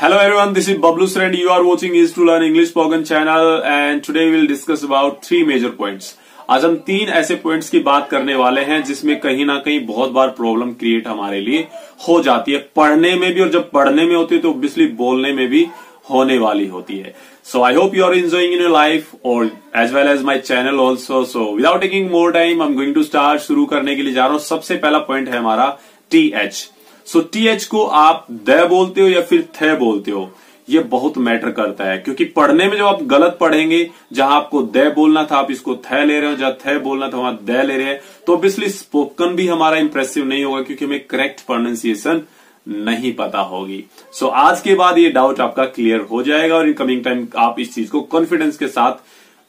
Hello everyone, this is Bablu Sir and you are watching Easy to Learn English Spoken channel and today will discuss about three major points. आज हम तीन ऐसे points की बात करने वाले हैं जिसमें कहीं ना कहीं बहुत बार प्रॉब्लम क्रिएट हमारे लिए हो जाती है। पढ़ने में भी और जब पढ़ने में होती है तो ऑब्वियसली बोलने में भी होने वाली होती है। So I hope you are enjoying in your life और as well as my channel also so without taking more time I am going to start शुरू करने के लिए जा रहा हूँ। सबसे पहला पॉइंट है हमारा T H so T H को आप द बोलते हो या फिर थे बोलते हो ये बहुत मैटर करता है। क्योंकि पढ़ने में जब आप गलत पढ़ेंगे जहाँ आपको द बोलना था आप इसको थे ले रहे हो जहाँ थे बोलना था वहाँ द ले रहे हैं। तो ऑब्वियसली स्पोकन भी हमारा इंप्रेसिव नहीं होगा क्योंकि हमें करेक्ट प्रोनाउंसिएशन नहीं पता होगी। सो so, आज के बाद ये डाउट आपका क्लियर हो जाएगा और इन कमिंग टाइम आप इस चीज़ को कॉन्फिडेंस के साथ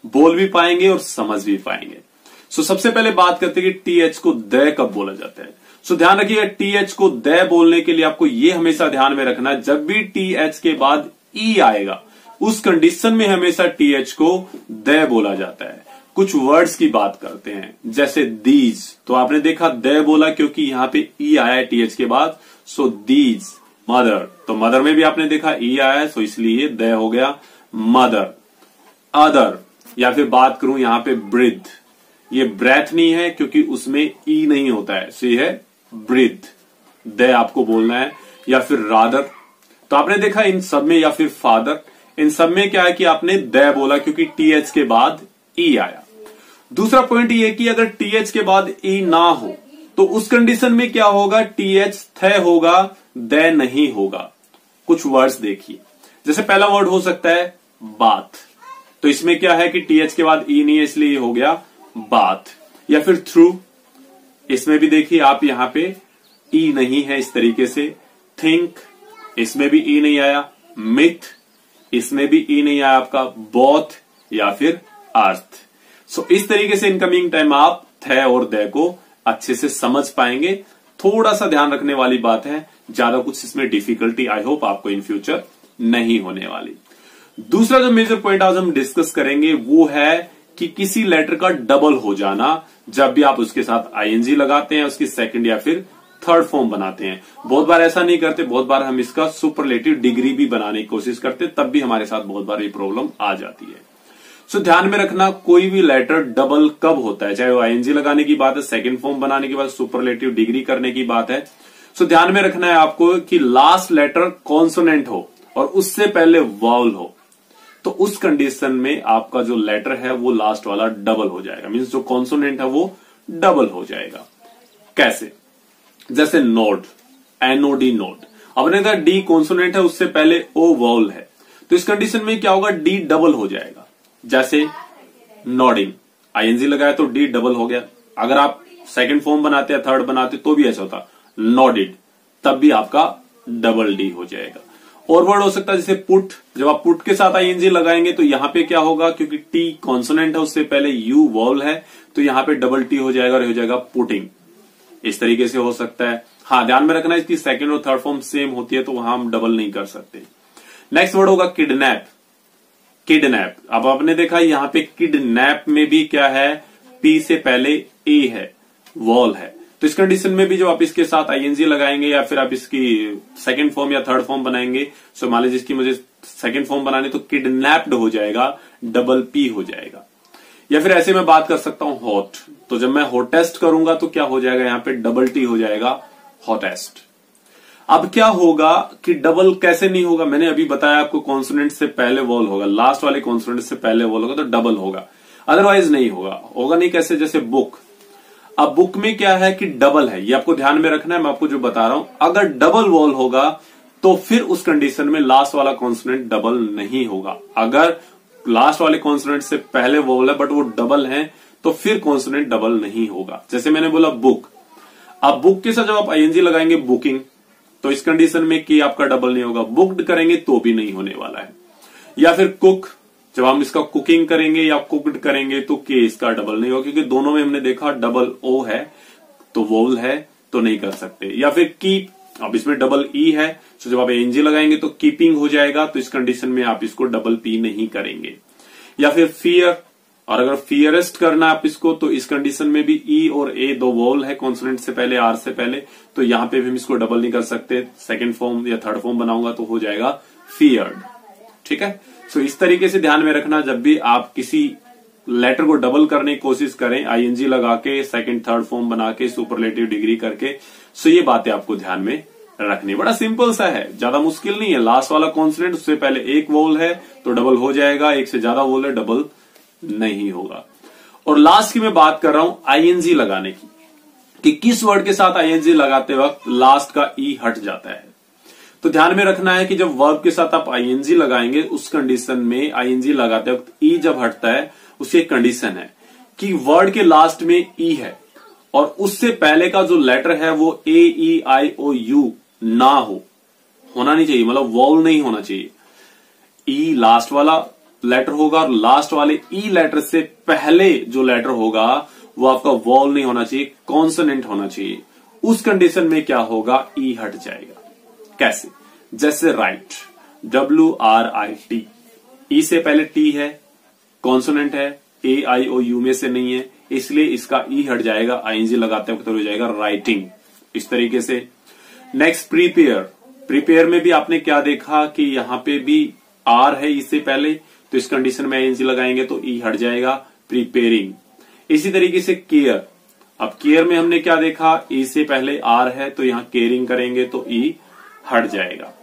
बोल भी पाएँगे और समझ भी पाएँगे। सो so, सबसे पहले बात करते हैं कि टी एच को द कब बोला जाता है। सो ध्यान रखिएगा टी एच को द बोलने के लिए आपको ये हमेशा ध्यान में रखना है। जब भी टी एच के बाद ई e आएगा, उस कंडीशन में हमेशा टी एच को द बोला जाता है। कुछ वर्ड्स की बात करते हैं, जैसे दीज तो आपने देखा द बोला क्योंकि यहाँ पे ई e आया टी एच के बाद। सो दीज मदर तो मदर में भी आपने देखा ई e आया सो इसलिए द हो गया मदर अदर या फिर बात करूँ यहाँ पे ब्रिथ ये ब्रेथ नहीं है, क्योंकि उसमें ई नहीं होता है। सो ये है? ब्रिथ दे आपको बोलना है, या फिर रादर तो आपने देखा इन सब में, या फिर फादर इन सब में क्या है कि आपने द बोला, क्योंकि टी एच के बाद ई आया। दूसरा पॉइंट ये कि अगर टी एच के बाद ई ना हो तो उस कंडीशन में क्या होगा? टी एच थ होगा, द नहीं होगा। कुछ वर्ड्स देखिए। जैसे पहला वर्ड हो सकता है बात तो इसमें क्या है कि टी एच के बाद ई नहीं है, इसलिए हो गया बात या फिर थ्रू इसमें भी देखिए, आप यहाँ पे ई नहीं है इस तरीके से। थिंक इसमें भी ई नहीं आया। मिथ इसमें भी ई नहीं आया आपका। बोथ या फिर अर्थ सो इस तरीके से इनकमिंग टाइम आप थे और दे को अच्छे से समझ पाएँगे। थोड़ा सा ध्यान रखने वाली बात है, ज़्यादा कुछ इसमें डिफिकल्टी आई होप आपको इन फ्यूचर नहीं होने वाली। दूसरा जो मेजर पॉइंट आज हम डिस्कस करेंगे, वो है कि किसी लेटर का डबल हो जाना जब भी आप उसके साथ आईएनजी लगाते हैं उसकी सेकंड या फिर थर्ड फॉर्म बनाते हैं। बहुत बार ऐसा नहीं करते बहुत बार हम इसका सुपरलेटिव डिग्री भी बनाने की कोशिश करते तब भी हमारे साथ बहुत बार ये प्रॉब्लम आ जाती है। सो so, ध्यान में रखना कोई भी लेटर डबल कब होता है? चाहे वो आईएनजी लगाने की बात है सेकंड फॉर्म बनाने की बात सुपरलेटिव डिग्री करने की बात है। सो so, ध्यान में रखना है आपको कि लास्ट लेटर कॉन्सोनेंट हो और उससे पहले वाउल हो। तो उस कंडीशन में आपका जो लेटर है वो लास्ट वाला डबल हो जाएगा। मीन्स जो कॉन्सोनेंट है वो डबल हो जाएगा। कैसे? जैसे नोट एनओडी नोट अपने कहा डी कॉन्सोनेंट है, उससे पहले ओ वॉल है। तो इस कंडीशन में क्या होगा? डी डबल हो जाएगा। जैसे नॉडिंग आईएनजी लगाया तो डी डबल हो गया। अगर आप सेकंड फॉर्म बनाते हैं थर्ड बनाते तो भी ऐसा होता। नॉडिड तब भी आपका डबल डी हो जाएगा। और वर्ड हो सकता है, जैसे पुट, जब आप पुट के साथ आईएनजी लगाएँगे तो यहाँ पे क्या होगा, क्योंकि टी कॉन्सोनेंट है, उससे पहले यू वॉल है तो यहाँ पे डबल टी हो जाएगा और हो जाएगा पुटिंग इस तरीके से हो सकता है। हाँ ध्यान में रखना, इसकी सेकेंड और थर्ड फॉर्म सेम होती है तो वहाँ हम डबल नहीं कर सकते। नेक्स्ट वर्ड होगा किडनैप किडनैप अब आपने देखा, यहाँ पे किडनैप में भी क्या है? पी से पहले ए है वॉल है। तो इस कंडीशन में भी जो आप इसके साथ आईएनजी लगाएँगे या फिर आप इसकी सेकंड फॉर्म या थर्ड फॉर्म बनाएँगे सो मान लीजिए इसकी मुझे सेकंड फॉर्म बनाने तो किडनैप्ड हो जाएगा डबल पी हो जाएगा। या फिर ऐसे में बात कर सकता हूँ हॉट तो जब मैं हॉटेस्ट करूँगा तो क्या हो जाएगा? यहाँ पे डबल टी हो जाएगा हॉटेस्ट अब क्या होगा कि डबल कैसे नहीं होगा? मैंने अभी बताया आपको कॉन्सोनेंट से पहले वॉल होगा लास्ट वाले कॉन्सोनेंट से पहले वॉल होगा तो डबल होगा। अदरवाइज़ नहीं होगा। होगा नहीं कैसे? जैसे बुक अब बुक में क्या है कि डबल है, ये आपको ध्यान में रखना है, मैं आपको जो बता रहा हूँ। अगर डबल वॉल होगा तो फिर उस कंडीशन में लास्ट वाला कॉन्सोनेंट डबल नहीं होगा। अगर लास्ट वाले कॉन्सोनेंट से पहले वॉल है बट वो डबल है तो फिर कॉन्सोनेंट डबल नहीं होगा। जैसे मैंने बोला बुक अब बुक के साथ जब आप आईएनजी लगाएँगे बुकिंग तो इस कंडीशन में कि आपका डबल नहीं होगा। बुक्ड करेंगे तो भी नहीं होने वाला है। या फिर कुक जब हम इसका कुकिंग करेंगे या कुकड करेंगे तो के इसका डबल नहीं होगा, क्योंकि दोनों में हमने देखा डबल ओ है तो वोल है तो नहीं कर सकते। या फिर कीप अब इसमें डबल ई e है तो जब आप एनजी लगाएँगे तो कीपिंग हो जाएगा तो इस कंडीशन में आप इसको डबल पी नहीं करेंगे। या फिर फियर और अगर फियरेस्ट करना है आप इसको तो इस कंडीशन में भी ई e और ए दो वोल है कॉन्सोनेंट से पहले आर से पहले तो यहाँ पे भी हम इसको डबल नहीं कर सकते। सेकंड फॉर्म या थर्ड फॉर्म बनाऊँगा तो हो जाएगा फियर्ड ठीक है? सो इस तरीके से ध्यान में रखना जब भी आप किसी लेटर को डबल करने की कोशिश करें आईएनजी लगा के सेकंड थर्ड फॉर्म बना के सुपरलेटिव डिग्री करके सो ये बातें आपको ध्यान में रखनी बड़ा सिंपल सा है, ज़्यादा मुश्किल नहीं है। लास्ट वाला कॉन्सनेंट उससे पहले एक वोल है तो डबल हो जाएगा। एक से ज़्यादा वोल है डबल नहीं होगा। और लास्ट की मैं बात कर रहा हूँ आईएनजी लगाने की। कि किस वर्ड के साथ आईएनजी लगाते वक्त लास्ट का ई e हट जाता है? तो ध्यान में रखना है कि जब वर्ब के साथ आप आईएनजी लगाएँगे, उस कंडीशन में आईएनजी लगाते वक्त ई e जब हटता है, उसकी एक कंडीशन है कि वर्ड के लास्ट में ई e है और उससे पहले का जो लेटर है वो ए ई आई ओ यू ना हो। होना नहीं चाहिए मतलब वॉल नहीं होना चाहिए। ई लास्ट वाला लेटर होगा और लास्ट वाले ई लेटर से पहले जो लेटर होगा, वो आपका वॉल नहीं होना चाहिए कॉन्सनेंट होना चाहिए। उस कंडीशन में क्या होगा? ई हट जाएगा। कैसे? जैसे write W R I T E से पहले टी है कॉन्सोनेंट है ए आई ओ यू में से नहीं है, इसलिए इसका ई हट जाएगा आईएनजी लगाते वक्त हो जाएगा राइटिंग इस तरीके से। नेक्स्ट प्रीपेयर प्रीपेयर में भी आपने क्या देखा कि यहाँ पे भी आर है इससे पहले तो इस कंडीशन में आईएनजी लगाएँगे तो ई हट जाएगा प्रीपेयरिंग इसी तरीके से केयर अब केयर में हमने क्या देखा ई से पहले आर है तो यहाँ केयरिंग करेंगे तो ई हट जाएगा।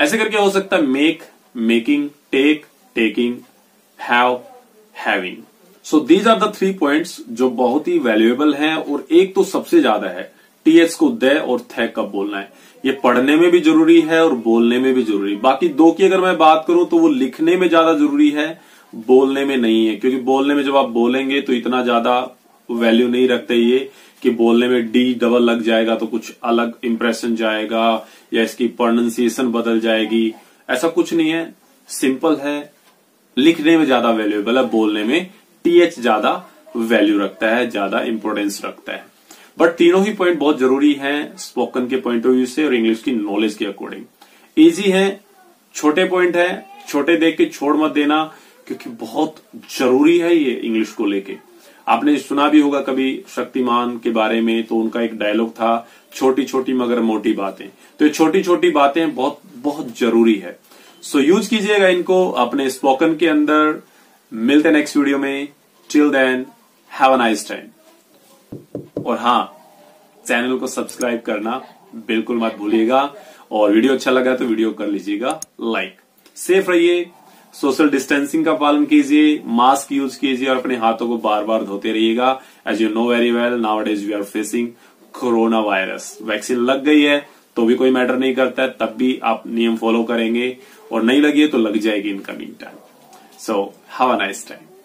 ऐसे करके हो सकता है make making take taking have having so these are the three points जो बहुत ही वैल्यूएबल हैं और एक तो सबसे ज़्यादा है। टीएच को दे और थे कब बोलना है। ये पढ़ने में भी ज़रूरी है और बोलने में भी ज़रूरी बाकी दो की अगर मैं बात करूँ तो वो लिखने में ज़्यादा ज़रूरी है, बोलने में नहीं है। क्योंकि बोलने में जब आप बोलेंगे तो इतना ज़्यादा वैल्यू नहीं रखते ये कि बोलने में डी डबल लग जाएगा तो कुछ अलग इंप्रेशन जाएगा या इसकी प्रोनाउंसिएशन बदल जाएगी। ऐसा कुछ नहीं है। सिंपल है। लिखने में ज़्यादा वैल्यूएबल है, बोलने में टीएच ज़्यादा वैल्यू रखता है, ज़्यादा इंपोर्टेंस रखता है। बट तीनों ही पॉइंट बहुत ज़रूरी हैं स्पोकन के पॉइंट ऑफ़ व्यू से और इंग्लिश की नॉलेज के अकॉर्डिंग इजी है, छोटे पॉइंट है, छोटे देख के छोड़ मत देना, क्योंकि बहुत ज़रूरी है ये इंग्लिश को लेके। आपने सुना भी होगा कभी शक्तिमान के बारे में तो उनका एक डायलॉग था छोटी छोटी मगर मोटी बातें। तो ये छोटी छोटी बातें बहुत बहुत ज़रूरी है। सो यूज़ कीजिएगा इनको अपने स्पोकन के अंदर। मिलते नेक्स्ट वीडियो में। Till then have a nice time और हाँ चैनल को सब्सक्राइब करना बिल्कुल मत भूलिएगा। और वीडियो अच्छा लगा तो वीडियो कर लीजिएगा। लाइक सेफ़ रहिए। सोशल डिस्टेंसिंग का पालन कीजिए, मास्क यूज़ कीजिए और अपने हाथों को बार बार धोते रहिएगा। As you know very well now it is you are facing corona virus vaccine लग गई है तो भी कोई मैटर नहीं करता है, तब भी आप नियम फॉलो करेंगे। और नहीं लगी है तो लग जाएगी in coming time so have a nice time